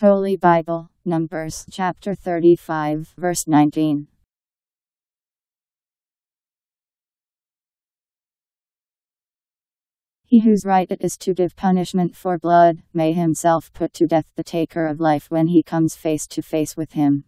Holy Bible, Numbers chapter 35, verse 19. He whose right it is to give punishment for blood, may himself put to death the taker of life when he comes face to face with him.